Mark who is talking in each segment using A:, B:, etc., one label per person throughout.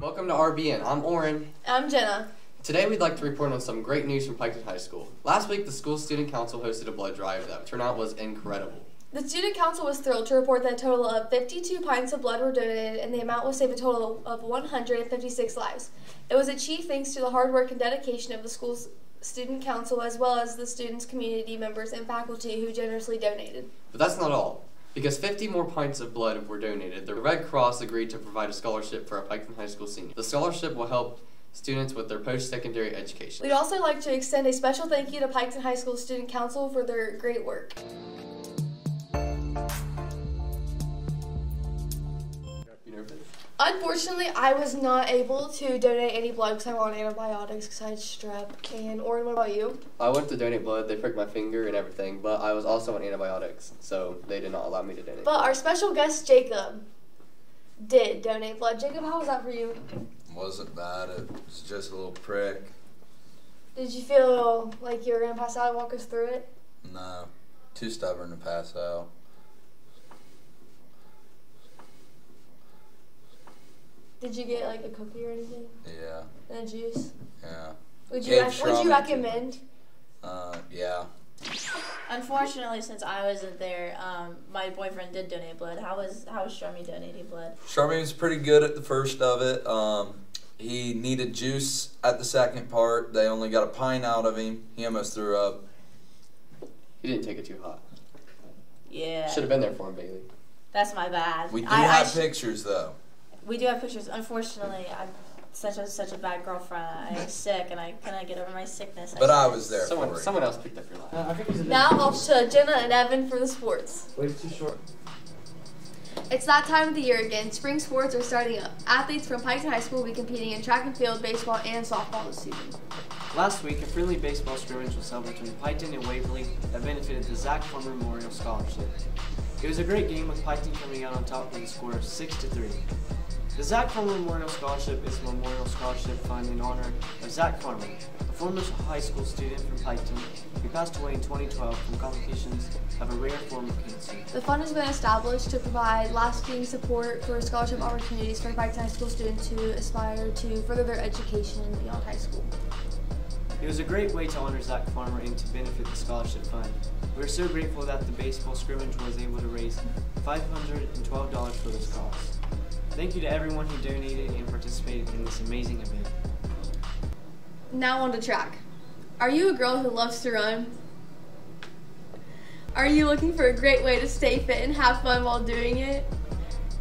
A: welcome to RBN. I'm Oren.
B: I'm Jenna.
A: Today we'd like to report on some great news from Piketon High School. Last week, the school student council hosted a blood drive. That turnout was incredible.
B: The student council was thrilled to report that a total of 52 pints of blood were donated and the amount will save a total of 156 lives. It was achieved thanks to the hard work and dedication of the school's student council as well as the students, community members, and faculty who generously donated.
A: But that's not all. Because 50 more pints of blood were donated, the Red Cross agreed to provide a scholarship for a Piketon High School senior. The scholarship will help students with their post-secondary education.
B: We'd also like to extend a special thank you to Piketon High School Student Council for their great work. Unfortunately, I was not able to donate any blood because I'm on antibiotics because I had strep. And Oren, what about you?
A: I went to donate blood. They pricked my finger and everything, but I was also on antibiotics, so they did not allow me to donate.
B: But our special guest Jacob did donate blood. Jacob, how was that for you?
C: Wasn't bad. It was just a little prick.
B: Did you feel like you were gonna pass out and walk us through it?
C: No, too stubborn to pass out.
B: Did you get like a cookie or anything?
C: Yeah,
B: And a juice?
C: yeah.
B: Would you rec- would you recommend?
C: Uh, yeah.
D: Unfortunately, since I wasn't there, um, my boyfriend did donate blood. How was how was Sharmy donating blood?
C: Charmaine was pretty good at the first of it. Um, he needed juice at the second part. They only got a pint out of him. He almost threw up.
A: He didn't take it too hot.
D: Yeah,
A: Should have been there for him, Bailey.
D: that's my bad.
C: We do
D: I, I
C: have
D: sh-
C: pictures though.
D: We do have pictures. Unfortunately, I'm such a such a bad girlfriend. I'm sick and I couldn't get over my sickness.
C: But I
D: guess.
C: was there
A: Someone,
C: for
A: someone else picked up your line.
E: Uh, I think he's a
B: Now off to Jenna and Evan for the sports.
E: Wave's too short.
B: It's that time of the year again. Spring sports are starting up. Athletes from Piketon High School will be competing in track and field, baseball, and softball this season.
E: Last week, a friendly baseball scrimmage was held between Piketon and Waverly that benefited the Zach Farmer Memorial Scholarship. It was a great game with Piketon coming out on top with a score of 6 to 3. The Zach Farmer Memorial Scholarship is a memorial scholarship fund in honor of Zach Farmer, a former high school student from Piketon who passed away in 2012 from complications of a rare form of cancer.
B: The fund has been established to provide lasting support for scholarship opportunities for Piketon High School students who aspire to further their education beyond high school.
E: It was a great way to honor Zach Farmer and to benefit the scholarship fund. We are so grateful that the baseball scrimmage was able to raise $512 for this cause. Thank you to everyone who donated and participated in this amazing event.
B: Now on to track. Are you a girl who loves to run? Are you looking for a great way to stay fit and have fun while doing it?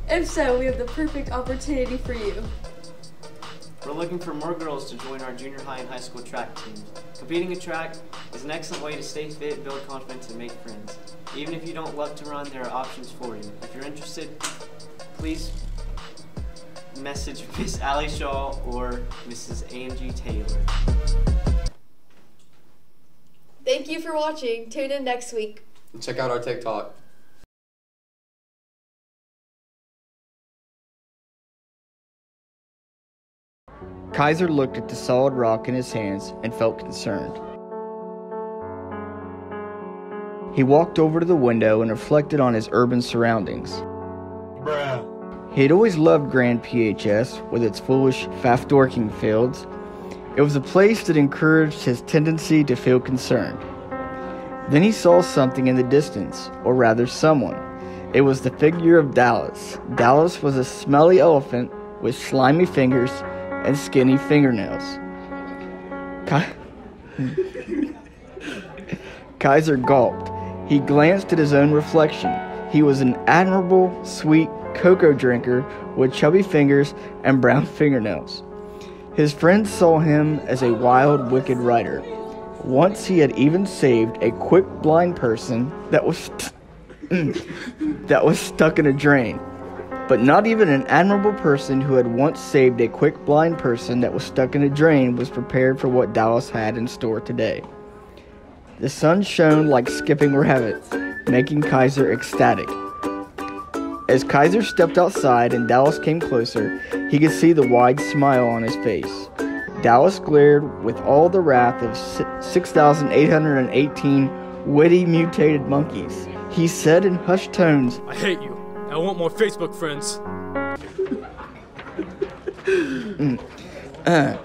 B: If so, we have the perfect opportunity for you.
E: We're looking for more girls to join our junior high and high school track teams. Competing in track is an excellent way to stay fit, build confidence, and make friends. Even if you don't love to run, there are options for you. If you're interested, please message Miss Allie Shaw or Mrs. Angie Taylor.
B: Thank you for watching. Tune in next week.
A: And check out our TikTok.
F: Kaiser looked at the solid rock in his hands and felt concerned. He walked over to the window and reflected on his urban surroundings. He had always loved Grand PHS with its foolish faff-dorking fields. It was a place that encouraged his tendency to feel concerned. Then he saw something in the distance, or rather someone. It was the figure of Dallas. Dallas was a smelly elephant with slimy fingers and skinny fingernails. Kaiser gulped. He glanced at his own reflection. He was an admirable, sweet cocoa drinker with chubby fingers and brown fingernails. His friends saw him as a wild, wicked writer. Once he had even saved a quick blind person that was st- that was stuck in a drain. But not even an admirable person who had once saved a quick blind person that was stuck in a drain was prepared for what Dallas had in store today. The sun shone like skipping rabbits, making Kaiser ecstatic. As Kaiser stepped outside and Dallas came closer, he could see the wide smile on his face. Dallas glared with all the wrath of 6,818 witty mutated monkeys. He said in hushed tones,
G: I hate you. I want more Facebook friends.
F: Uh.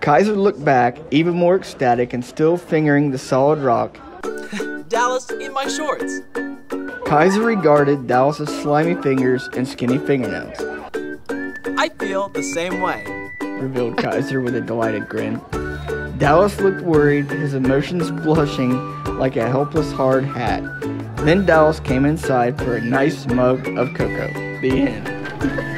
F: Kaiser looked back, even more ecstatic and still fingering the solid rock.
G: Dallas in my shorts.
F: Kaiser regarded Dallas's slimy fingers and skinny fingernails,
G: I feel the same way.
F: revealed Kaiser with a delighted grin. Dallas looked worried, his emotions blushing like a helpless hard hat. Then Dallas came inside for a nice mug of cocoa. The end.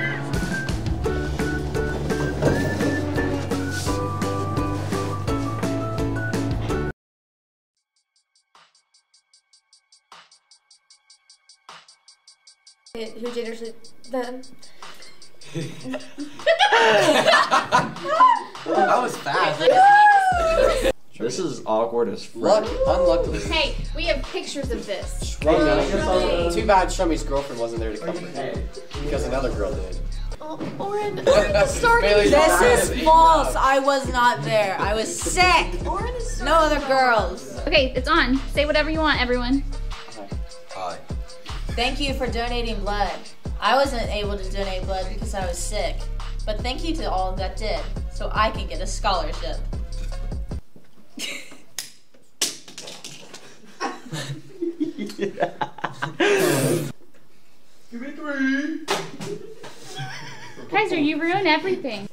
B: Who genders them?
A: That was fast.
H: This is awkward as fuck.
A: unluckily.
I: Hey, we have pictures of this.
A: Hey, Too bad Shummi's girlfriend wasn't there to cover it. Because another girl did.
B: Oh, Oren, Oren is starting.
A: Bailey's
D: This is
A: is
D: false. I was not there. I was sick.
B: Oren is
D: No other girls.
I: Okay, it's on. Say whatever you want, everyone.
C: Aye.
D: Thank you for donating blood. I wasn't able to donate blood because I was sick. But thank you to all that did, so I can get a scholarship.
I: Kaiser, you ruin everything.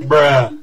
H: Bruh.